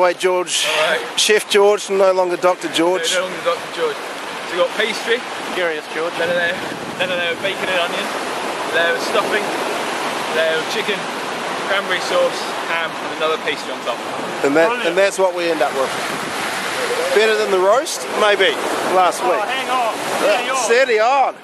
away George, right. Chef George, no longer Dr. George. No longer Dr. George. So we've got pastry, Curious, George. then there. layer, then a bacon and onion, layer of stuffing, layer of chicken, cranberry sauce, ham, and another pastry on top. And that and that's what we end up with. Better than the roast? Maybe. Last Oh, week. hang on. Hang on. Steady on.